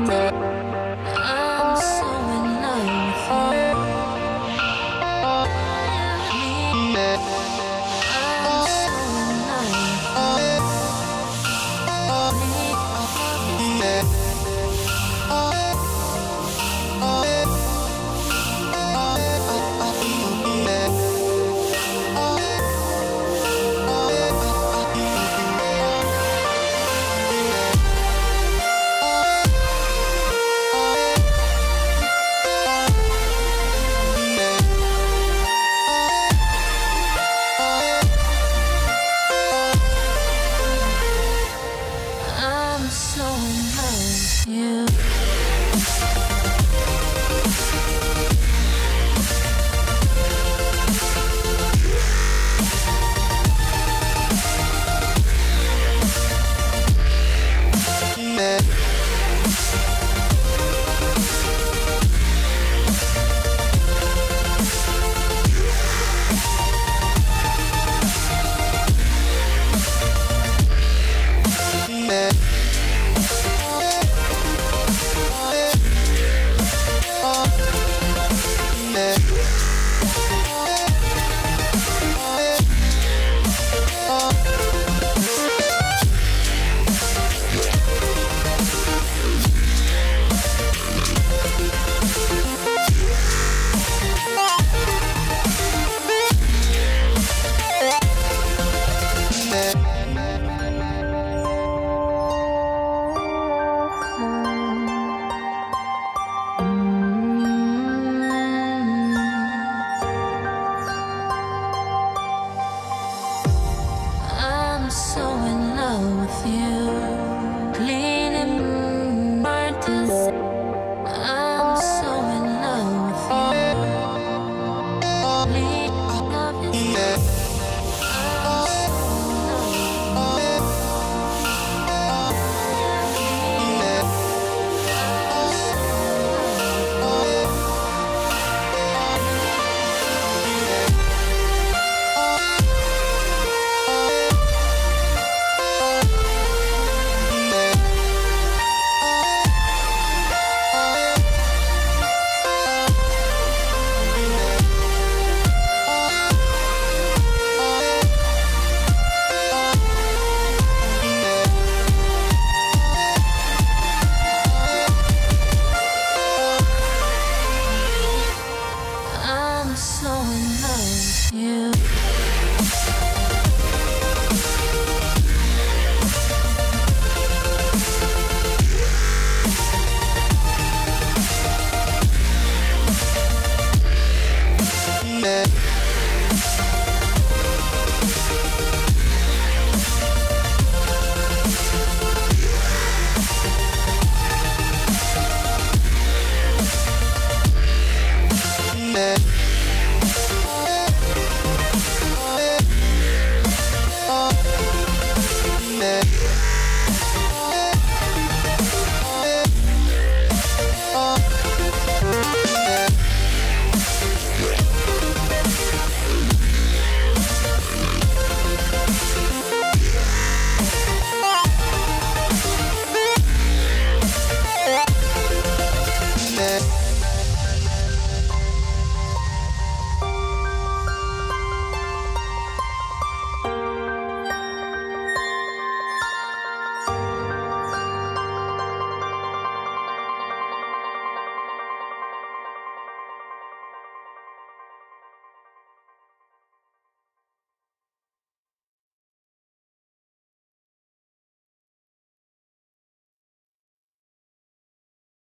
love Yeah.